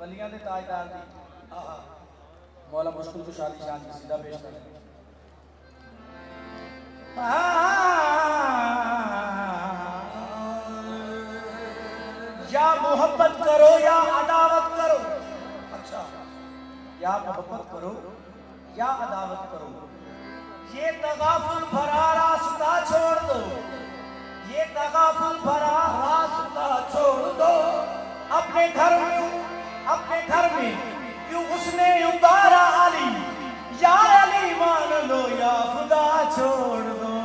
वलियाँ दे ताजदार दी। मौला मुश्किल को शादी शान की सीधा पेश कर। या मोहब्बत करो, या अदावत करो। अच्छा या मोहब्बत करो, या अदावत करो। ये तगाफुल भरा रास्ता छोड़ दो। ये तगाफुल भरा रास्ता छोड़ दो। अपने घर में अपने घर में, क्यों उसने उतारा अली? या अली मान लो या खुदा छोड़ दो।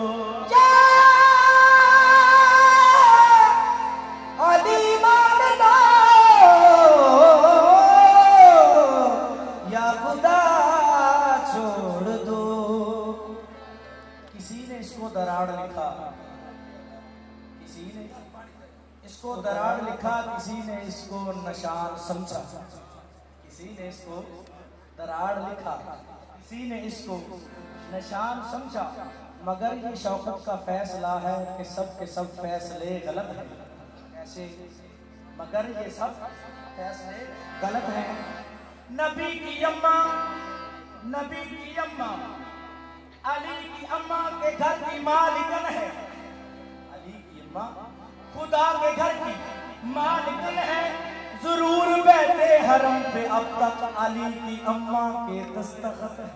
मगर ये शौकत का फैसला है कि सब के सब फैसले गलत हैं। कैसे मगर ये सब फैसले गलत हैं। नबी की अम्मा, नबी की अम्मा, अली की अम्मा के घर की मालिकन है। अली की अम्मा खुदा के घर की मालिकन है। ज़रूर बैठे हरम पे अब तक अली की अम्मा के दस्तखत है।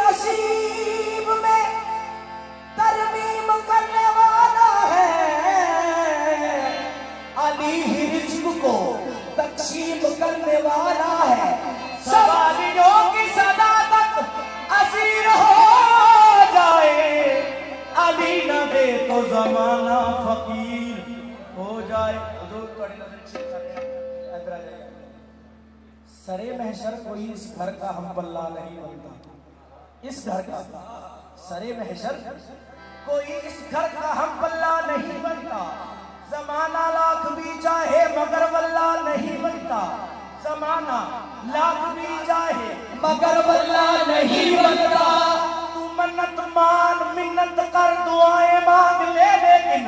नसीब में तरमीम करने वाला है। अली ही रिज्क को तकसीम तो जमाना फकीर हो जाए। जाइए। सरे महशर कोई इस घर का हम पल्ला नहीं बनता इस घर का सरे महशर। कोई इस घर का हम बल्ला नहीं बनता। जमाना लाख भी चाहे, मगर वल्ला नहीं बनता। जमाना लाख भी चाहे, मगर वल्ला नहीं बनता। तू मन्नत मान, मिन्नत कर, दुआएँ मांग ले, लेकिन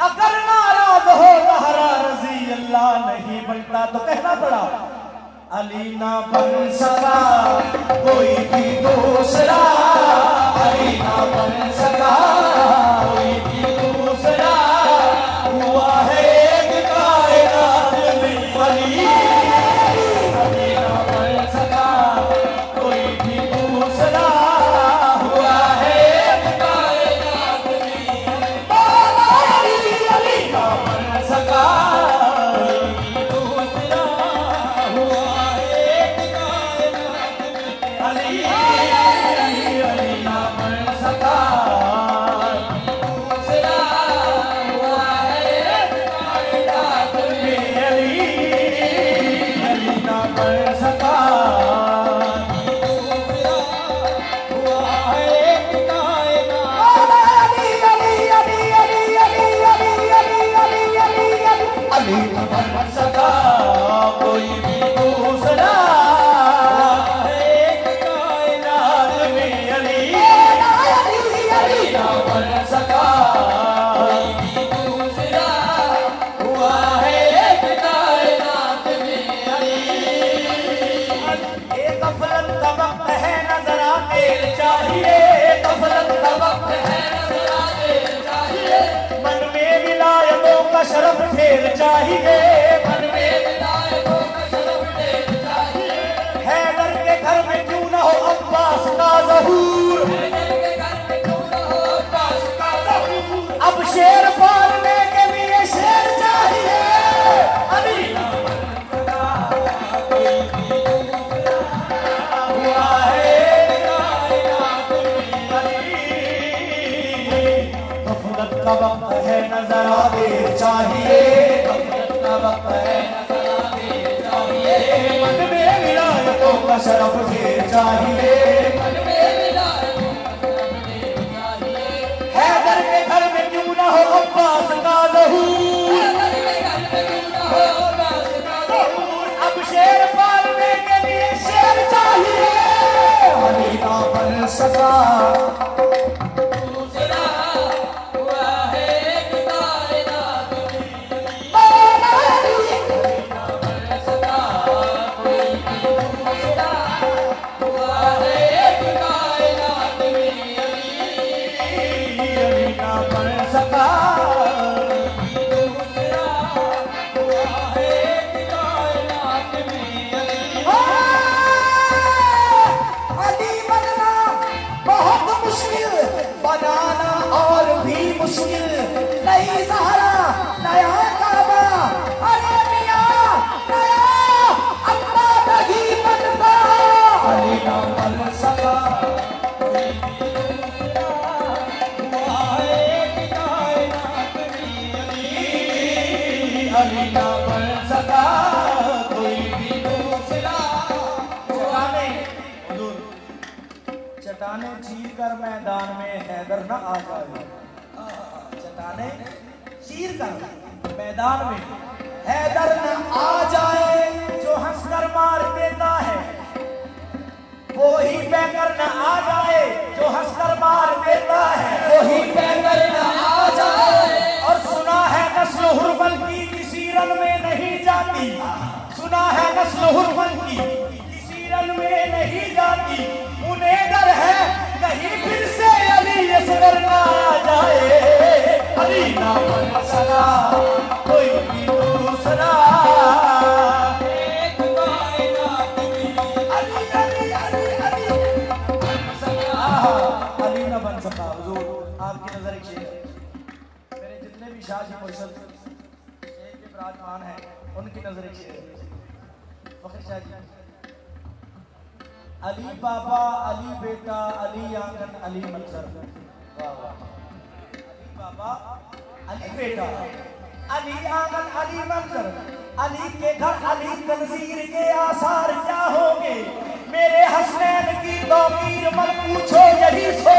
अगर नाराज़ हो, तहरा रज़ी अल्लाह नहीं बनता। तो कहना पड़ा अली ना बन सका कोई भी दूसरा। अली ना बन Bahia. का वक्त है। नज़र आवे चाहिए गफलत का वक्त है नज़र आवे चाहिए मन में विलायतों का शरफ ढेर चाहिए मन में विलायतों का शरफ ढेर चाहिए हैदर के घर में क्यों ना हो अब्बास का जहूर अब शेर पालने के लिए शेर चाहिए ना बन सका मुश्किल बनाना और भी मुश्किल। चटाने चीर कर मैदान में, हैदर न आ जाए। चटाने चीर कर मैदान में, हैदर न आ जाए, जो हंसकर मार देता है वो ही पैकर न आ जाए, जो हंसकर मार देता है, वही पैदल न आ जाए। और सुना है नस्ल हुरबल की किसी रन में नहीं जाती। सुना है नस्ल हुरबल की किसी रन में नहीं जाती। है कहीं फिर से अली असगर ना आ जाए। अली ना बन सका कोई भी दूसरा। आपकी नज़र एक शेर है। मेरे जितने भी शाह जी मुर्शद शेर के विराजमान हैं उनकी नज़र एक शेर है। फखर शाह जी। अली बाबा, अली बेटा, अली आँगन, अली मंजर। अली बाबा, अली बेटा। अली आँगन, अली मंजर। अली के घर, अली तंजीर के आसार क्या होंगे? मेरे हसनैन की तो मत पूछो, यही सोचो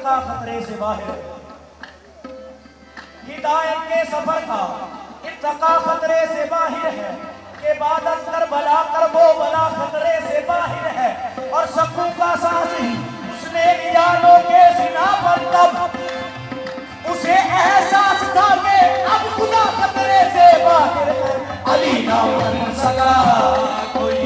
इत्तका खतरे से बाहर। हिदायत के सफ़र का इत्तका खतरे से बाहर है के बाद अंतर बला कर वो बला खतरे से बाहर है। और सकू का सांस ही उसने लो के सिना पर तब उसे एहसास था कि अब खुदा खतरे से बाहर है। अली ना बन सका कोई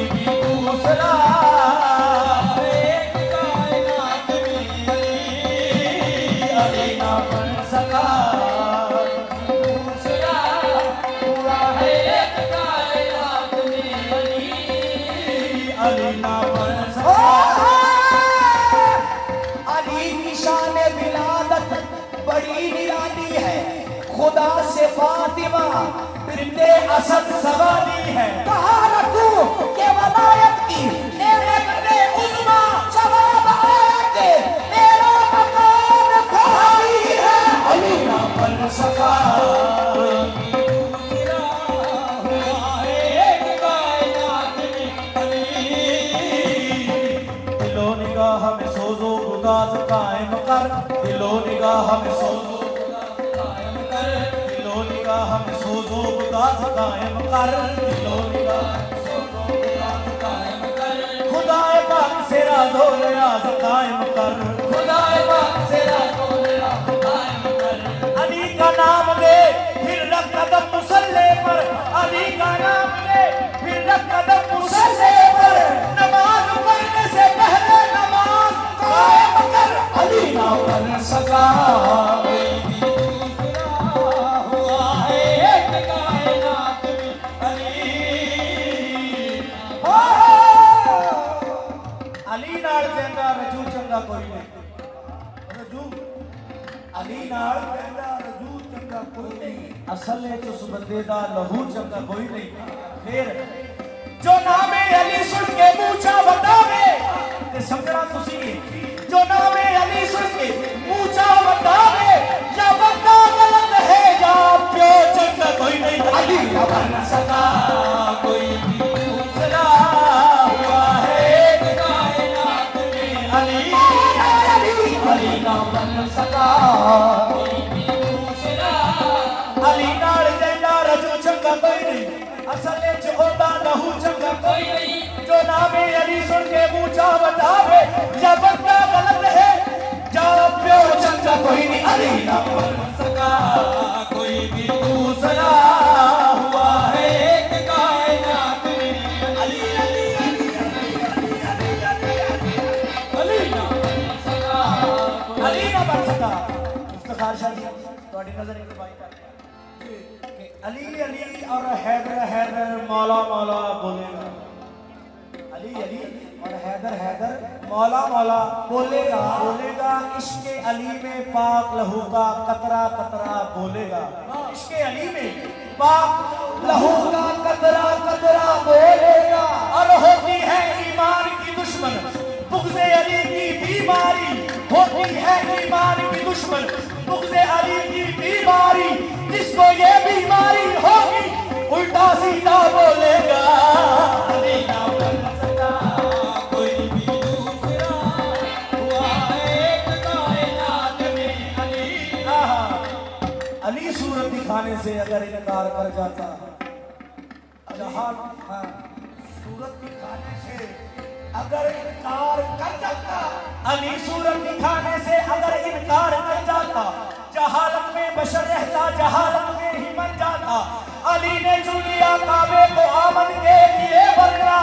फातिमा असद सवाली है। कहा रखूँ के वलायत की नेमत ने उज़्मा जवाब आया कि मेरा मकान खाली है। अली ना बन सका। दूसरा हुआ एक कायनात में अली दिलो निगाह में सोजो गुदाज कायम कर दिलो निगाह में सोजो निगाह में सोजो गुदाज कायम कर दिलो खुदाए पाक से राजो खुदाए राजो कायम कर अली का नाम ले फिर कदम मुसल्ले पर का नाम ले फिर रख कदम मुसल्ले पर नमाज़ पढ़ने से पहले नमाज़ कर अली ना बन सका असल में तो उस बंदे का लहू चंगा कोई नहीं। फिर जो नाम अली सुन के मूछा वटावे ते समझना तुसी जो नाम अली सुन के मूछा वटावे या बंदा गलत है या प्यो चंगा कोई नहीं। अली सदा कोई Oh, ਨਹੀਂ ਅਸਲ ਵਿੱਚ ਉਹਦਾ ਲਹੂ ਚੰਗਾ ਕੋਈ ਨਹੀਂ ਜੋ ਨਾਮੇ ਅਲੀ ਸੁਣ ਕੇ ਮੂੰਚਾ ਵਟਾਵੇ ਜਾਂ ਬੰਦਾ ਗਲਤ ਹੈ ਜਾਂ ਪਿਓ ਚੰਗਾ ਕੋਈ ਨਹੀਂ ਅਲੀ ਨਾ ਬਣ ਸਕਾ ਕੋਈ ਵੀ ਦੂਸਰਾ ਹੁਆ ਹੈ ਇੱਕ ਕਾਇਨਾਤ ਮੇਰੀ ਅਲੀ ਅਲੀ ਅਲੀ ਅਲੀ ਨਾ ਬਣ ਸਕਾ ਅਲੀ ਨਾ ਬਣ ਸਕਾ ਇਫਤਖਾਰ ਸ਼ਾਹ ਜੀ ਤੁਹਾਡੀ ਨਜ਼ਰ ਇੱਕ ਬਾਈ ਕਰ कि अली अली, और हैदर हैदर, मौला मौला बोलेगा। अली अली, और हैदर हैदर, मौला मौला बोलेगा। बोलेगा, इश्क अली में पाक लहू का कतरा कतरा बोलेगा। इश्क अली में पाक लहू का कतरा कतरा बोलेगा। और होती है ईमान की दुश्मन। बुगज़े अली की बीमारी। होती है ईमान की दुश्मन। बुगज़े अली की बीमारी। जिसको ये बीमारी होगी, उल्टा सीधा बोलेगा। अली सूरत से अगर इनकार कर जाता सूरत दिखाने से अगर इनकार कर जाता, अली सूरत दिखाने से अगर इनकार कर जाता जहालत में बशर रहता, जहालत में ही मर जाता। अली ने चुन लिया काबे को आमन के लिए बरना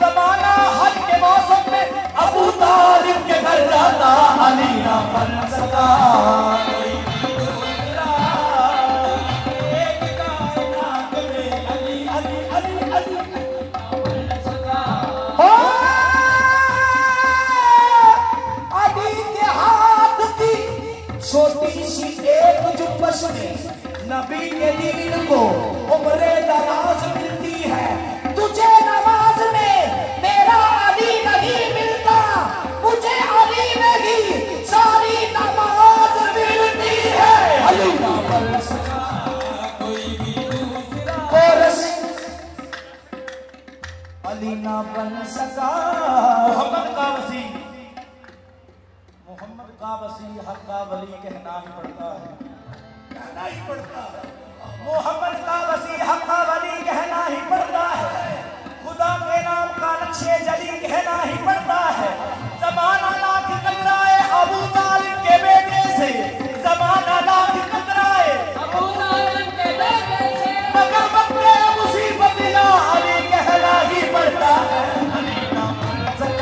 जमाना हज के मौसम में अबू तालिब के घर जाता। अली ना बन सका कोई। ना बन सका। मोहम्मद का वसी। मोहम्मद का वसी हक का वली कहना ही पड़ता है। कहना ही पड़ता है। मोहम्मद का वसी हक का वली कहना ही पड़ता है। खुदा के नाम का नक्शे जली कहना ही पड़ता है। जमाना लाख कतराए अबू तालिब के बेटे से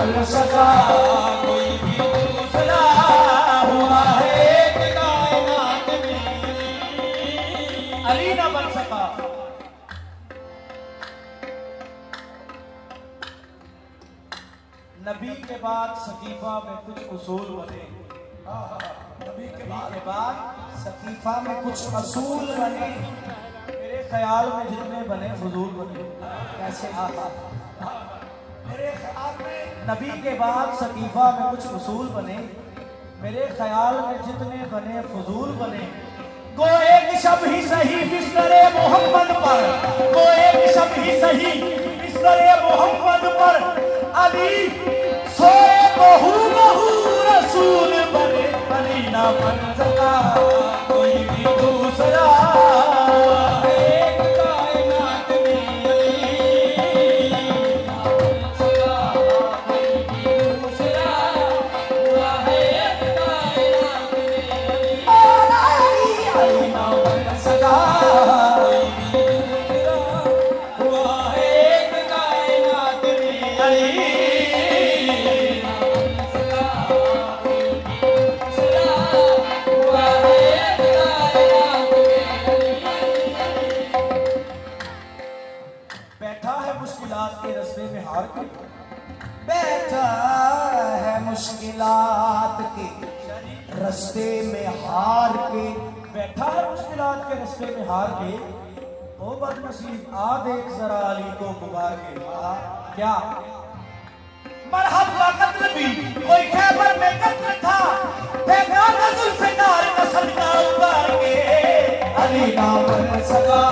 बन सका। नबी के बाद सकीफा में कुछ उसूल बने। नबी के बाद सकीफा में कुछ असूल बने। मेरे ख्याल में जितने बने, फजूल बने। कैसे? में नबी के बाद सकीफा में कुछ उसूल बने। मेरे ख्याल में जितने बने फजूल बने। गो एक शब ही सही बिस्तरे मोहम्मद पर गो एक शब ही सही बिस्तरे मोहम्मद पर अली सोए बहू बहू रसूल बने। अली ना बन सका कोई भी दूसरा। हार के बैठा है मुश्किलात के रस्ते में हार के। ओ बदनसीब आ देख जरा अली को पुकार के। आ क्या? मरहबा कत्ल भी कोई खैबर में कत्ल था। का सदका उतार के। अली नाम पर सदा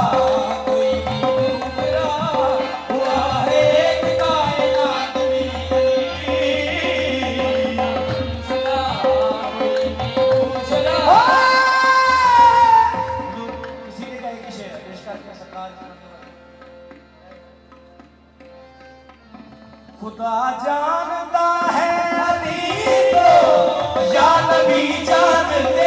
या नबी जान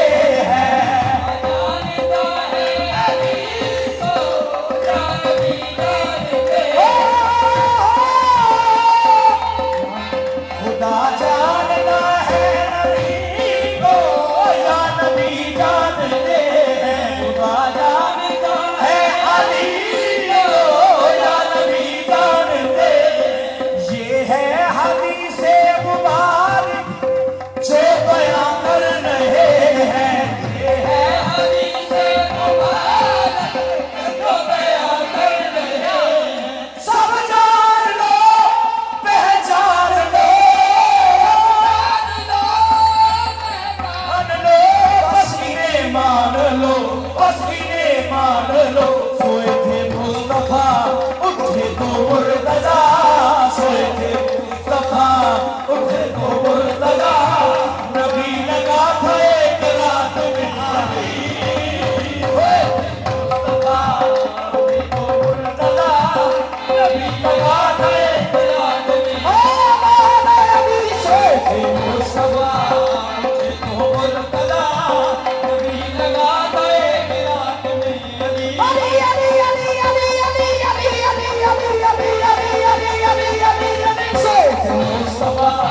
मुस्तफ़ा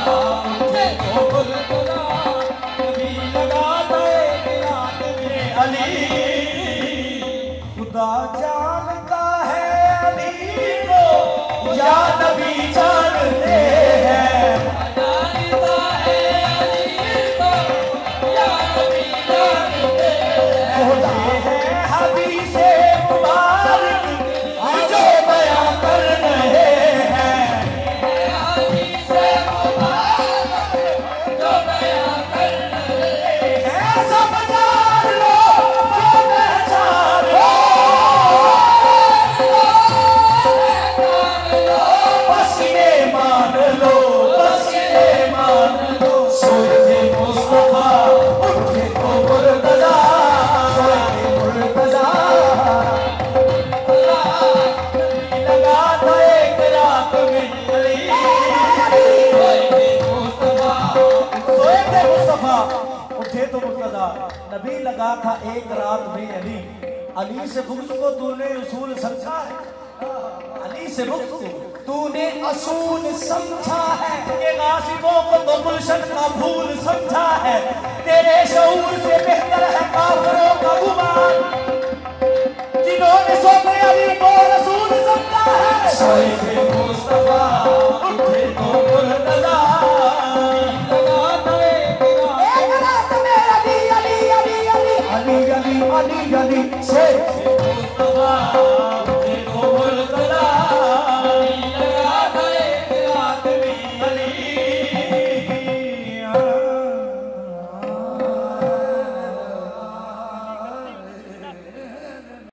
कहा था, एक रात में अली अली से बुग्ज को तूने उसूल समझा है? अली से बुग्ज तूने असूल समझा है। ये गासिबों को तो गुलशन का भूल समझा है। तेरे शऊर से बेहतर है काफरों का गुमान। जिन्होंने सोचे अली को रसूल समझा है। मुस्तफ़ा, उठे तो मुर्तजा। আলী আলী সে।